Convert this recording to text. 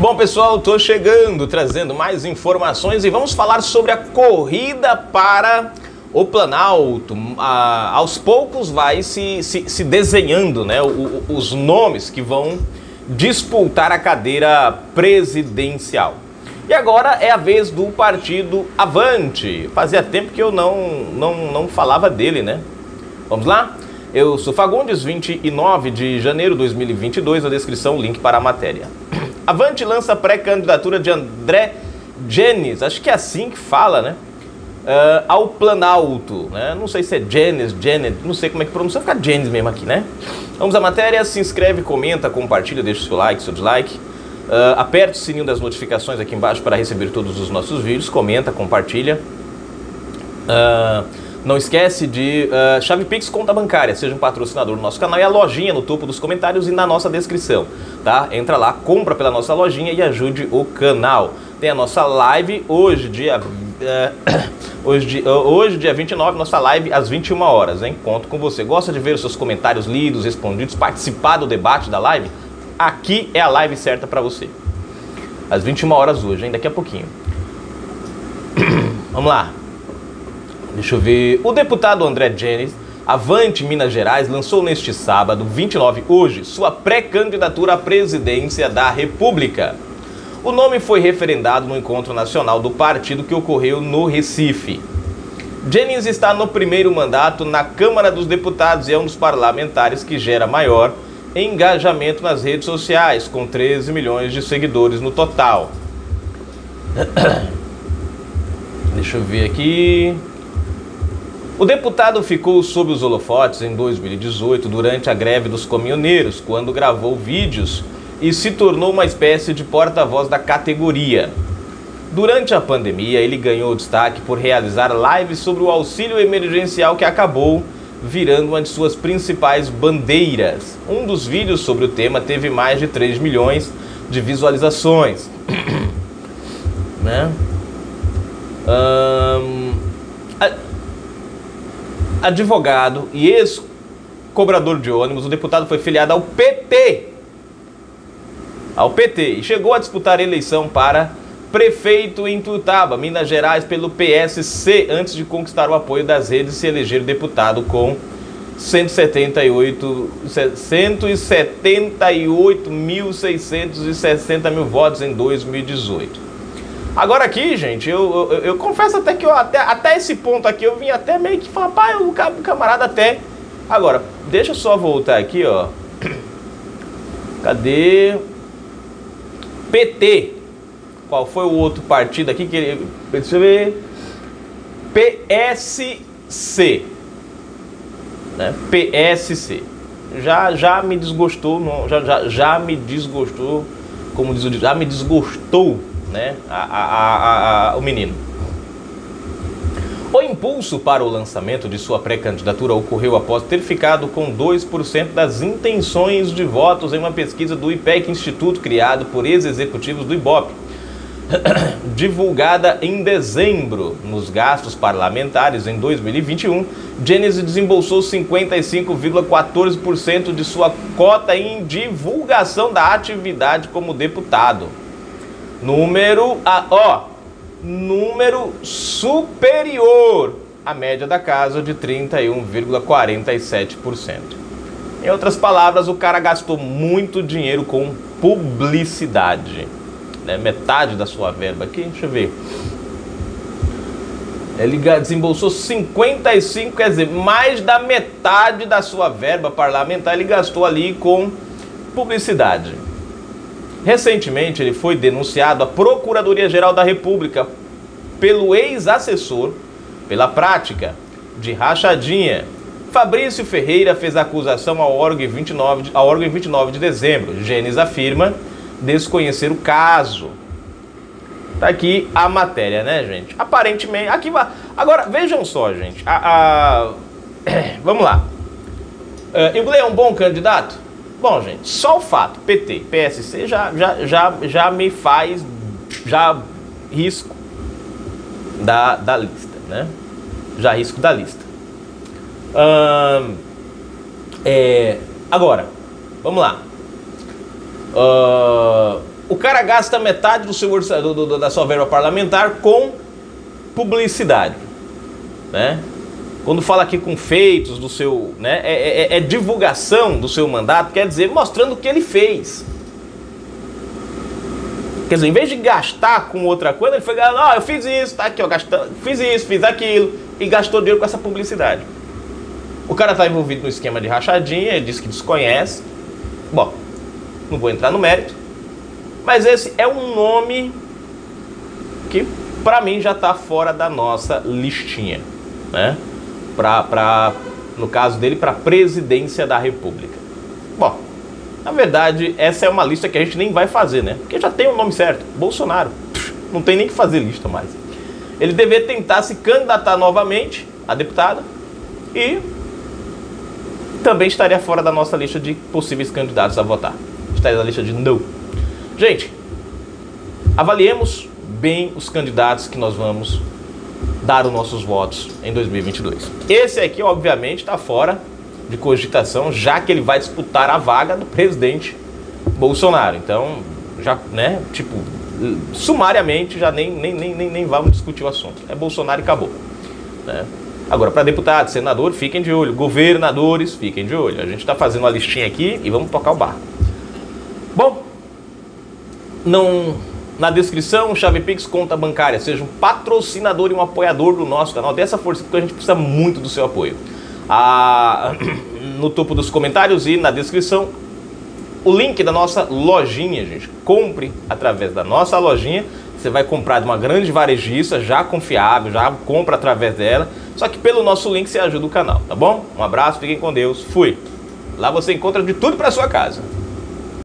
Bom, pessoal, estou chegando, trazendo mais informações e vamos falar sobre a corrida para o Planalto. Ah, aos poucos vai se, se, se desenhando né, o, os nomes que vão disputar a cadeira presidencial. E agora é a vez do partido Avante. Fazia tempo que eu não, não, não falava dele, né? Vamos lá? Eu sou Fagundes, 29 de janeiro de 2022, a descrição, link para a matéria. Avante lança pré-candidatura de André Genes, acho que é assim que fala, né? Uh, ao Planalto, né? Não sei se é Genes, Janet, não sei como é que pronuncia, fica Genes mesmo aqui, né? Vamos à matéria, se inscreve, comenta, compartilha, deixa o seu like, seu dislike. Uh, o sininho das notificações aqui embaixo para receber todos os nossos vídeos, comenta, compartilha. Uh, não esquece de uh, chave Pix conta bancária, seja um patrocinador do nosso canal e a lojinha no topo dos comentários e na nossa descrição, tá? Entra lá, compra pela nossa lojinha e ajude o canal. Tem a nossa live hoje, dia uh, hoje, uh, hoje dia 29, nossa live às 21 horas, hein? Conto com você. Gosta de ver os seus comentários lidos, respondidos, participar do debate da live? Aqui é a live certa para você. Às 21 horas hoje, hein? Daqui a pouquinho. Vamos lá. Deixa eu ver. O deputado André Jennings, Avante Minas Gerais, lançou neste sábado, 29, hoje, sua pré-candidatura à presidência da República. O nome foi referendado no encontro nacional do partido que ocorreu no Recife. Jennings está no primeiro mandato na Câmara dos Deputados e é um dos parlamentares que gera maior engajamento nas redes sociais, com 13 milhões de seguidores no total. Deixa eu ver aqui. O deputado ficou sob os holofotes em 2018 durante a greve dos caminhoneiros, quando gravou vídeos e se tornou uma espécie de porta-voz da categoria. Durante a pandemia, ele ganhou destaque por realizar lives sobre o auxílio emergencial que acabou virando uma de suas principais bandeiras. Um dos vídeos sobre o tema teve mais de 3 milhões de visualizações. né? Um, advogado e ex-cobrador de ônibus, o deputado foi filiado ao PT. Ao PT e chegou a disputar a eleição para prefeito em Tutaba, Minas Gerais, pelo PSC, antes de conquistar o apoio das redes e se eleger deputado com 178, 178.660 mil votos em 2018. Agora aqui, gente, eu, eu, eu, confesso até que eu, até, até esse ponto aqui eu vim até meio que falar, pai, o camarada até. Agora, deixa eu só voltar aqui, ó. Cadê? PT. Qual foi o outro partido aqui que ele. Deixa eu ver. PSC. Né? PSC. Já, já me desgostou, já, já, já me desgostou, como diz o já me desgostou né, a, a, a, o menino. O impulso para o lançamento de sua pré-candidatura ocorreu após ter ficado com 2% das intenções de votos em uma pesquisa do IPEC Instituto criado por ex-executivos do IBOP, divulgada em dezembro. Nos gastos parlamentares em 2021, Gênesis desembolsou 55,14% de sua cota em divulgação da atividade como deputado. Número, a, ó, número superior à média da casa de 31,47%. Em outras palavras, o cara gastou muito dinheiro com publicidade. Né? Metade da sua verba aqui, deixa eu ver. Ele desembolsou 55, quer dizer, mais da metade da sua verba parlamentar ele gastou ali com publicidade. Recentemente, ele foi denunciado à Procuradoria-Geral da República pelo ex-assessor pela prática de rachadinha. Fabrício Ferreira fez acusação ao órgão 29 de, ao órgão 29 de dezembro. Gênesis afirma desconhecer o caso. Tá aqui a matéria, né, gente? Aparentemente, aqui vai. Agora vejam só, gente. A, a... Vamos lá. Uh, é um bom candidato? Bom, gente, só o fato, PT, PSC já, já, já, já me faz já risco da, da lista, né? Já risco da lista. Hum, é, agora, vamos lá. Uh, o cara gasta metade do seu do, do, da sua verba parlamentar com publicidade, né? Quando fala aqui com feitos do seu, né, é, é, é divulgação do seu mandato, quer dizer mostrando o que ele fez. Quer dizer, em vez de gastar com outra coisa, ele foi, ó, oh, eu fiz isso, tá aqui, ó, gastando, fiz isso, fiz aquilo, e gastou dinheiro com essa publicidade. O cara tá envolvido no esquema de rachadinha, ele diz que desconhece. Bom, não vou entrar no mérito, mas esse é um nome que para mim já está fora da nossa listinha, né? Pra, no caso dele, para presidência da República. Bom, na verdade, essa é uma lista que a gente nem vai fazer, né? Porque já tem o nome certo, Bolsonaro. Não tem nem que fazer lista mais. Ele deveria tentar se candidatar novamente a deputado e também estaria fora da nossa lista de possíveis candidatos a votar. Estaria na lista de não. Gente, avaliemos bem os candidatos que nós vamos dar os nossos votos em 2022. Esse aqui, obviamente, está fora de cogitação, já que ele vai disputar a vaga do presidente Bolsonaro. Então, já, né, tipo, sumariamente, já nem, nem, nem, nem, nem vamos discutir o assunto. É Bolsonaro e acabou. Né? Agora, para deputado, senador, fiquem de olho. Governadores, fiquem de olho. A gente está fazendo uma listinha aqui e vamos tocar o barco. Bom, não na descrição, Chave Pix, conta bancária. Seja um patrocinador e um apoiador do nosso canal. Dessa força, porque a gente precisa muito do seu apoio. Ah, no topo dos comentários e na descrição, o link da nossa lojinha, gente. Compre através da nossa lojinha. Você vai comprar de uma grande varejista, já confiável, já compra através dela. Só que pelo nosso link você ajuda o canal, tá bom? Um abraço, fiquem com Deus. Fui. Lá você encontra de tudo para sua casa.